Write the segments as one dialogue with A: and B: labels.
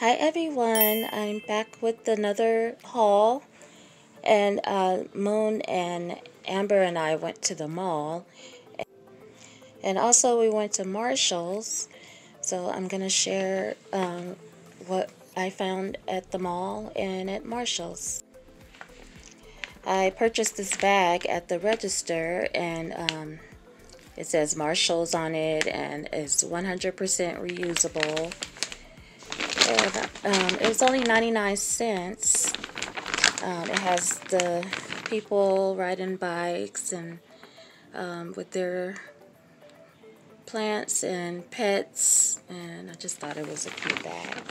A: Hi everyone, I'm back with another haul and uh, Moon and Amber and I went to the mall. And also we went to Marshall's. So I'm gonna share um, what I found at the mall and at Marshall's. I purchased this bag at the register and um, it says Marshall's on it and it's 100% reusable and um, it was only 99 cents. Um, it has the people riding bikes and um, with their plants and pets and I just thought it was a cute bag.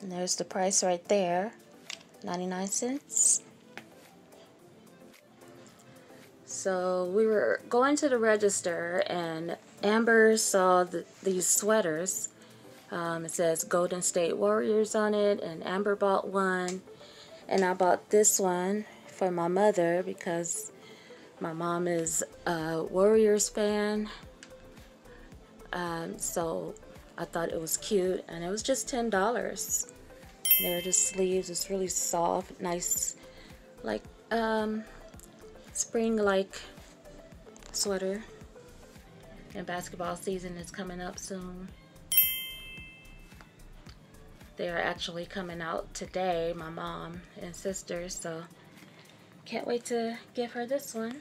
A: And there's the price right there, 99 cents. So we were going to the register and Amber saw the, these sweaters um, it says Golden State Warriors on it, and Amber bought one. And I bought this one for my mother because my mom is a Warriors fan. Um, so I thought it was cute, and it was just $10. There are the sleeves. It's really soft, nice, like um, spring-like sweater. And basketball season is coming up soon. They're actually coming out today, my mom and sister, so can't wait to give her this one.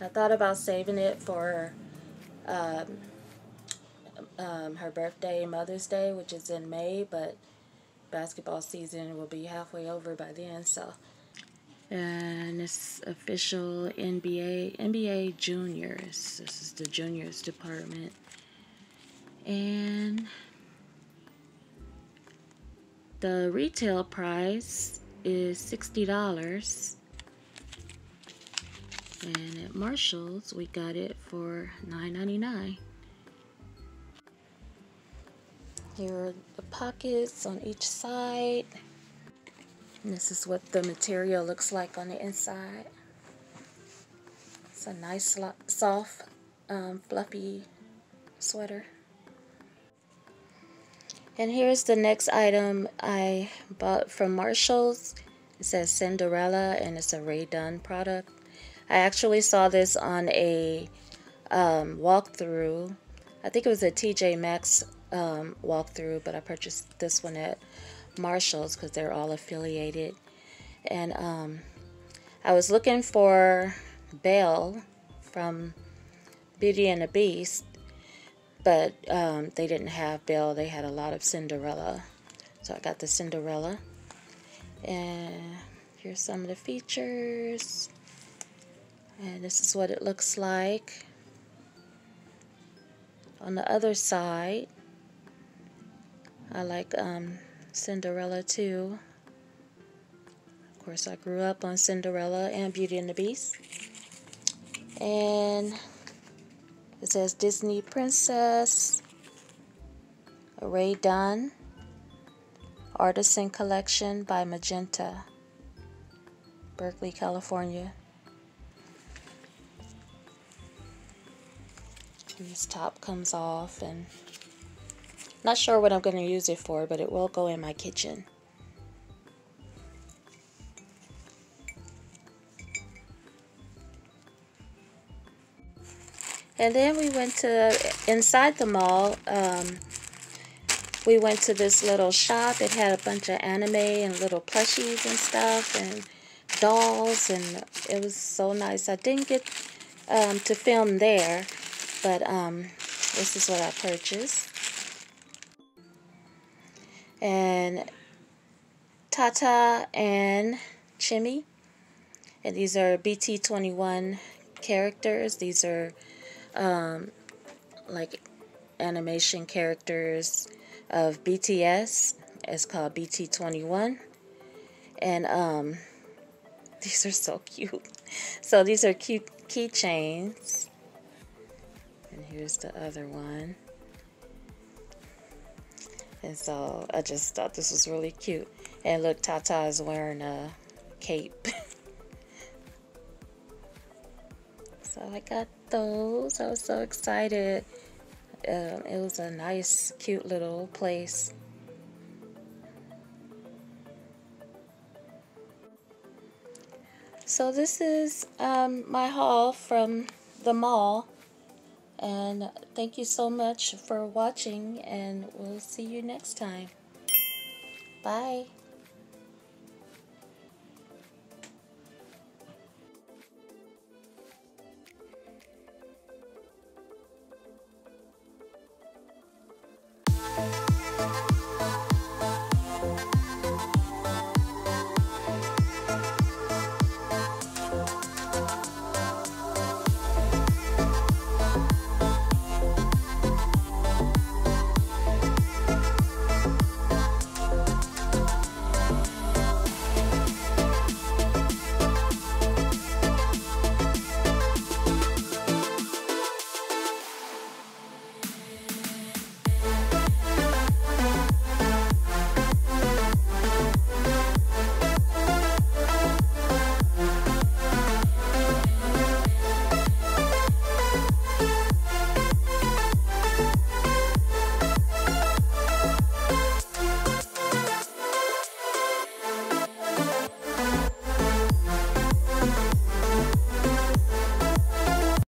A: I thought about saving it for um, um, her birthday, Mother's Day, which is in May, but basketball season will be halfway over by then, so. And it's official NBA, NBA juniors. This is the juniors department. And the retail price is $60. And at Marshall's, we got it for $9.99. Here are the pockets on each side. And this is what the material looks like on the inside. It's a nice, soft, um, fluffy sweater. And here's the next item I bought from Marshall's. It says Cinderella and it's a Rae Dunn product. I actually saw this on a um, walkthrough. I think it was a TJ Maxx um, walkthrough, but I purchased this one at Marshall's because they're all affiliated. And um, I was looking for Belle from Beauty and the Beast but um, they didn't have Belle. They had a lot of Cinderella. So I got the Cinderella. And here's some of the features. And this is what it looks like. On the other side, I like um, Cinderella too. Of course, I grew up on Cinderella and Beauty and the Beast. And it says Disney Princess, Rae Dunn, Artisan Collection by Magenta, Berkeley, California. And this top comes off and not sure what I'm going to use it for, but it will go in my kitchen. And then we went to, inside the mall, um, we went to this little shop. It had a bunch of anime and little plushies and stuff and dolls and it was so nice. I didn't get um, to film there, but um, this is what I purchased. And Tata and Chimmy. And these are BT21 characters. These are um, like animation characters of BTS. It's called BT21. And um, these are so cute. So these are cute keychains. And here's the other one. And so I just thought this was really cute. And look, Tata is wearing a cape. so I got those. I was so excited. uh, it was a nice, cute little place. So this is um, my haul from the mall. And thank you so much for watching and we'll see you next time. Bye.